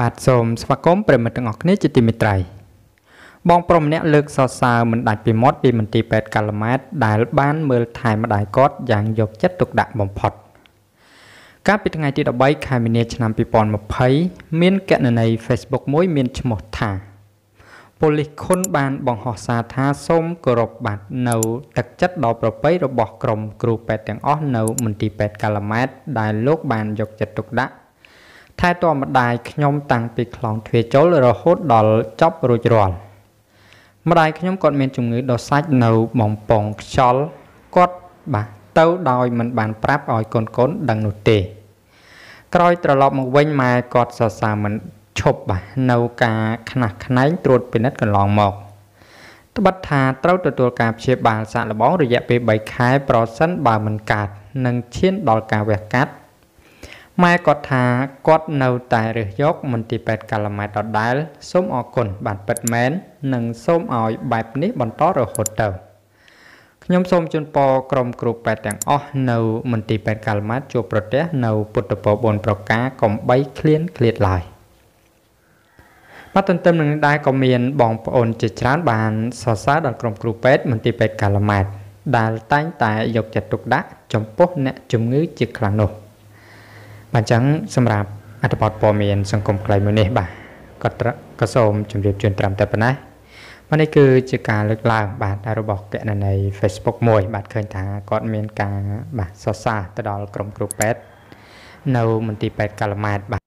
បាទសូមស្វាគមន៍ប្រិមត្តទាំងអស់គ្នាជាទីមេត្រីបងប្រុសម្នាក់លើកសរសើរមិនដាច់ពីមាត់ពីមន្ទីរពេទ្យកាល់ម៉ែតដែលបានមើលថែម្ដាយគាត់យ៉ាងយកចិត្តទុកដាក់បំផុតកាលពីថ្ងៃទី13ខែមីនាឆ្នាំ2020មានកណន័យ Facebook មួយមានឈ្មោះថាប៉ូលីសខុនបានបង្ហោះសារថាសូមគោរពបាត់នៅទឹកចិត្តដល់ប្រពៃរបស់ក្រុមគ្រូពេទ្យទាំងអស់នៅមន្ទីរពេទ្យកាល់ម៉ែតដែលលោកបានយកចិត្តទុកដាក់ ថែទាំម្ដាយខ្ញុំតាំងពីខ្លងទ្វារចូលរហូតដល់ចប់រួចរាល់ម្ដាយខ្ញុំគាត់មានជំងឺដុសសាច់នៅបំពង់ខ្យល់គាត់បាទទៅដោយមិនបានប្រាប់ឲ្យកូនកូនដឹងនោះទេ ក្រោយត្រឡប់មកវិញម៉ែគាត់សរសើរមិនឈប់បាទនៅការខ្នះខ្នែងត្រួតពិនិត្យកន្លងមកត្បិតថាត្រូវទទួលការព្យាបាលសាកល្បងរយៈពេល3ខែប្រសិនបើមិនកើតនឹងឈានដល់ការវះកាត់ ម៉ែគាត់ថាគាត់នៅតែរើសយកមន្ទីរពេទ្យកាឡាម៉ែតដដែលសូមអរគុណបានពិតមែននិងសូមឲ្យបែបនេះបន្តរហូតទៅខ្ញុំសូមជូនពរក្រុមគ្រូពេទ្យទាំងអស់នៅមន្ទីរពេទ្យកាឡាម៉ែតជួបប្រទះនៅពុទ្ធពរ4ប្រការកំបីឃ្លានឃ្លាតឡើយបាទទន្ទឹមនឹងនេះដែរក៏មានបងប្អូនជាច្រើនបានសរសើរដល់ក្រុមគ្រូពេទ្យមន្ទីរពេទ្យកាឡាម៉ែតដែលតែងតែយកចិត្តទុកដាក់ចំពោះអ្នកជំងឺជាខ្លាំងនោះ បាទអញ្ចឹងសម្រាប់អត្ថបទព័ត៌មានសង្គមខ្លីមួយនេះបាទក៏ក៏សូមជម្រាបជូនត្រឹមតែប៉ុណ្ណេះបាទនេះគឺជាការលើកឡើងបាទរបស់កណន័យ Facebook មួយ បាទឃើញថាគាត់មានការបាទសរសើរទៅដល់ក្រុមគ្រូពេទ្យនៅមន្ទីរពេទ្យកាល់ម៉ែតបាទ